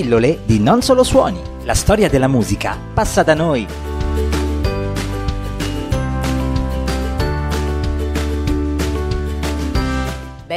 Pillole di Non Solo Suoni. La storia della musica passa da noi.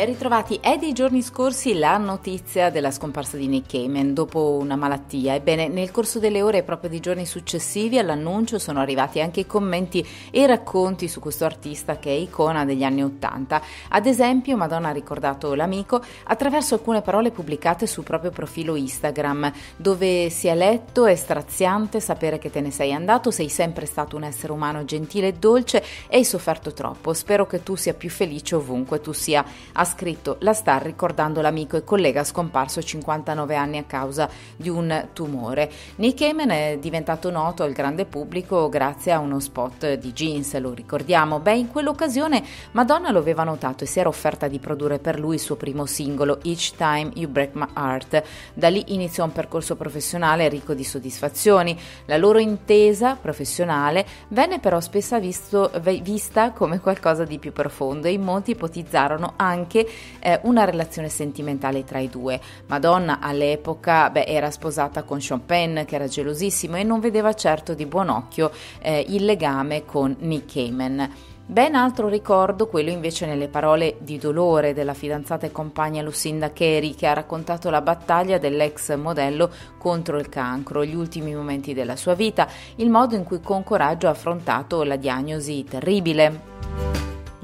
Ben ritrovati, è dei giorni scorsi la notizia della scomparsa di Nick Cayman dopo una malattia. Ebbene, nel corso delle ore e proprio dei giorni successivi all'annuncio sono arrivati anche i commenti e racconti su questo artista che è icona degli anni Ottanta. Ad esempio, Madonna ha ricordato l'amico attraverso alcune parole pubblicate sul proprio profilo Instagram, dove si è letto è straziante sapere che te ne sei andato, sei sempre stato un essere umano gentile e dolce e hai sofferto troppo. Spero che tu sia più felice ovunque tu sia ha scritto la star ricordando l'amico e collega scomparso 59 anni a causa di un tumore. Nick Cayman è diventato noto al grande pubblico grazie a uno spot di jeans, lo ricordiamo. Beh, in quell'occasione Madonna lo aveva notato e si era offerta di produrre per lui il suo primo singolo, Each Time You Break My Heart. Da lì iniziò un percorso professionale ricco di soddisfazioni. La loro intesa professionale venne però spesso visto, vista come qualcosa di più profondo e in molti ipotizzarono anche eh, una relazione sentimentale tra i due. Madonna all'epoca beh, era sposata con Sean Penn che era gelosissimo e non vedeva certo di buon occhio eh, il legame con Nick Cayman. Ben altro ricordo quello invece nelle parole di dolore della fidanzata e compagna Lucinda Carey che ha raccontato la battaglia dell'ex modello contro il cancro, gli ultimi momenti della sua vita, il modo in cui con coraggio ha affrontato la diagnosi terribile.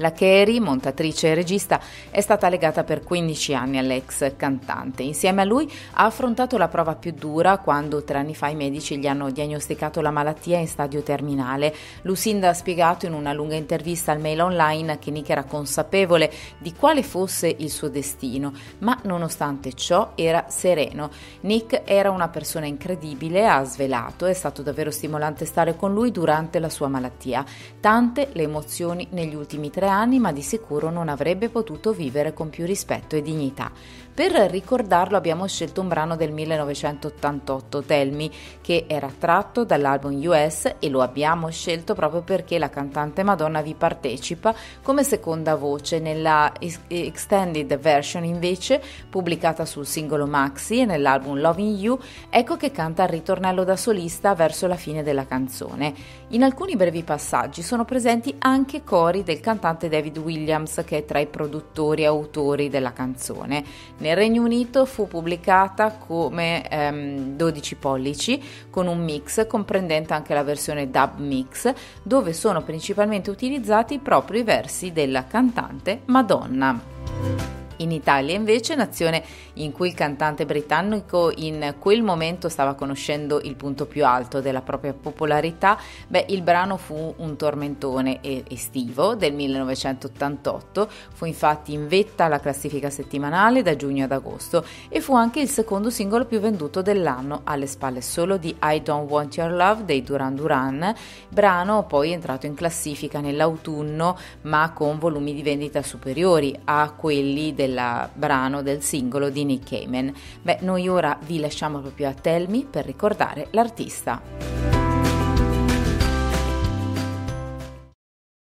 La Carey, montatrice e regista, è stata legata per 15 anni all'ex cantante. Insieme a lui ha affrontato la prova più dura quando tre anni fa i medici gli hanno diagnosticato la malattia in stadio terminale. Lucinda ha spiegato in una lunga intervista al Mail Online che Nick era consapevole di quale fosse il suo destino, ma nonostante ciò era sereno. Nick era una persona incredibile, ha svelato, è stato davvero stimolante stare con lui durante la sua malattia. Tante le emozioni negli ultimi tre anni, ma di sicuro non avrebbe potuto vivere con più rispetto e dignità. Per ricordarlo abbiamo scelto un brano del 1988, Tell Me, che era tratto dall'album US e lo abbiamo scelto proprio perché la cantante Madonna vi partecipa come seconda voce nella extended version invece pubblicata sul singolo Maxi e nell'album Loving You, ecco che canta il ritornello da solista verso la fine della canzone. In alcuni brevi passaggi sono presenti anche cori del cantante David Williams che è tra i produttori e autori della canzone. Nel Regno Unito fu pubblicata come ehm, 12 pollici con un mix comprendente anche la versione dub mix dove sono principalmente utilizzati proprio i versi della cantante Madonna. In Italia. Invece, nazione in cui il cantante britannico in quel momento stava conoscendo il punto più alto della propria popolarità, beh, il brano fu un tormentone estivo del 1988, fu infatti in vetta alla classifica settimanale da giugno ad agosto e fu anche il secondo singolo più venduto dell'anno alle spalle solo di I Don't Want Your Love dei Duran Duran, brano poi entrato in classifica nell'autunno ma con volumi di vendita superiori a quelli del brano del singolo di Nick Cayman. Beh, noi ora vi lasciamo proprio a Tell Me per ricordare l'artista.